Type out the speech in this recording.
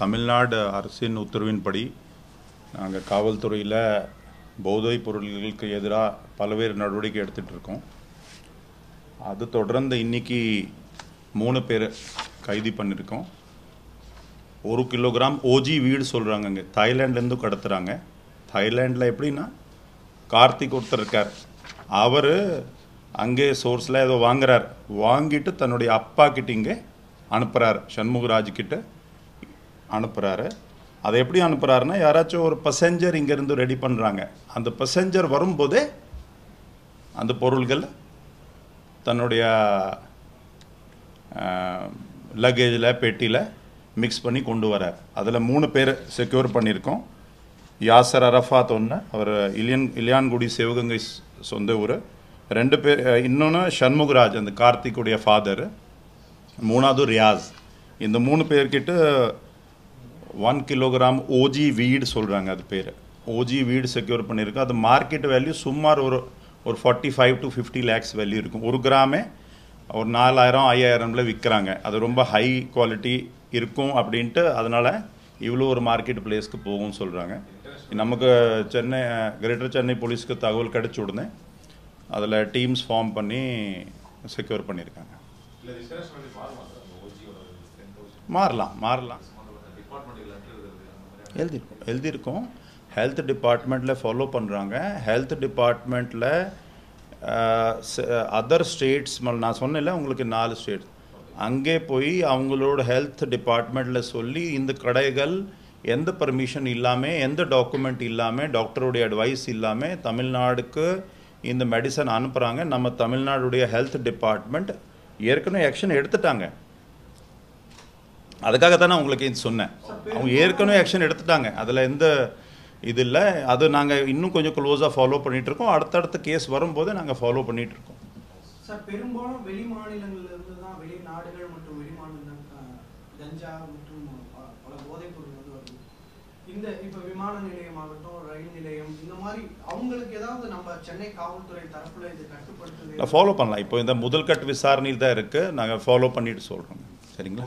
தமிழ்நாடு அரசின் உத்தரவின்படி நாங்கள் காவல்துறையில் போதைப் பொருள்களுக்கு எதிராக பல்வேறு நடவடிக்கை எடுத்துகிட்டு இருக்கோம். அது தொடர்ந்து இன்னைக்கு மூணு பேர் கைது பண்ணியிருக்கோம் ஒரு கிலோகிராம் ஓஜி வீடு சொல்கிறாங்க இங்கே தாய்லாண்ட்லேருந்து கடத்துகிறாங்க தாய்லாண்டில் எப்படின்னா கார்த்திக் ஒருத்தர் இருக்கார். அவர் அங்கே சோர்ஸில் ஏதோ வாங்குறார். வாங்கிட்டு தன்னுடைய அப்பா கிட்ட இங்கே அனுப்புகிறார் சண்முகராஜ் கிட்ட. அனுப்புகிறாரு அதை எப்படி அனுப்புகிறாருன்னா யாராச்சும் ஒரு பசஞ்சர் இங்கேருந்து ரெடி பண்ணுறாங்க அந்த பசஞ்சர் வரும்போதே அந்த பொருள்கள் தன்னுடைய லக்கேஜில் பெட்டியில் மிக்ஸ் பண்ணி கொண்டு வரார் அதில் மூணு பேர் செக்யூர் பண்ணியிருக்கோம். யாசர் அரஃபாத் ஒன்று அவர் இலியன் இலியான்குடி சிவகங்கை சொந்த ஊர். ரெண்டு பேர் இன்னொன்று சண்முகராஜ் அந்த கார்த்திக்குடைய ஃபாதர் மூணாவது ரியாஸ். இந்த மூணு பேர்கிட்ட ஒன் கிலோகிராம் ஓஜி வீடு சொல்கிறாங்க அது பேர். ஓஜி வீடு செக்யூர் பண்ணியிருக்கோம் அது மார்க்கெட் வேல்யூ சுமார் ஒரு ஒரு forty five to fifty lakhs value இருக்கும். ஒரு கிராமே ஒரு நாலாயிரம் ஐயாயிரம்ல விற்கிறாங்க அது ரொம்ப ஹை குவாலிட்டி இருக்கும் அப்படின்ட்டு அதனால் இவ்வளோ ஒரு மார்க்கெட் பிளேஸ்க்கு போகும்னு சொல்கிறாங்க நமக்கு சென்னை கிரேட்டர் சென்னை போலீஸ்க்கு தகவல் கிடைச்ச உடனே அதில் டீம்ஸ் ஃபார்ம் பண்ணி செக்யூர் பண்ணியிருக்காங்க. இல்ல இது எழுதியிருக்கோம். எழுதியிருக்கோம் ஹெல்த் டிபார்ட்மெண்ட்டில் ஃபாலோ பண்ணுறாங்க ஹெல்த் டிபார்ட்மெண்ட்டில் அதர் ஸ்டேட்ஸ் நான் சொன்னேன்ல உங்களுக்கு நாலு ஸ்டேட்ஸ் அங்கே போய் அவங்களோட ஹெல்த் டிபார்ட்மெண்ட்டில் சொல்லி இந்த கடைகள் எந்த பர்மிஷன் இல்லாமல் எந்த டாக்குமெண்ட் இல்லாமல் டாக்டருடைய அட்வைஸ் இல்லாமல் தமிழ்நாடுக்கு இந்த மெடிசன் அனுப்புகிறாங்க நம்ம தமிழ்நாடுடைய ஹெல்த் டிபார்ட்மெண்ட் ஏற்கனவே ஆக்ஷன் எடுத்துட்டாங்க. அதுக்காக தான் நான் உங்களுக்கு இது சொன்னேன். அவங்க ஏற்கனவே ஆக்ஷன் எடுத்துட்டாங்க. அதில் எந்த இது இல்லை. அது நாங்கள் இன்னும் கொஞ்சம் க்ளோஸாக ஃபாலோ பண்ணிட்டு இருக்கோம். அடுத்தடுத்த கேஸ் வரும்போது நாங்கள் ஃபாலோ பண்ணிட்டு இருக்கோம். சார் பெரும்பாலும் வெளி மாநிலங்கள்ல இருந்து தான் வெளிநாடுகள் மற்றும் வெளி மாநிலம் அஹ், கஞ்சா மற்றும் பல போதைப் பொருள் வந்து வருது. இந்த இப்ப விமான நிலையமாகட்டும் ரயில் நிலையம் இந்த மாதிரி அவங்களுக்கு ஏதாவது நம்ம சென்னை காவல்துறை தரப்புல இது கட்டுப்படுத்துது ஃபாலோ பண்ணலாம். இப்போ இந்த முதல் கட்ட விசாரணையில் தான் இருக்குது நாங்கள் ஃபாலோ பண்ணிட்டு சொல்கிறோம் சரிங்களா?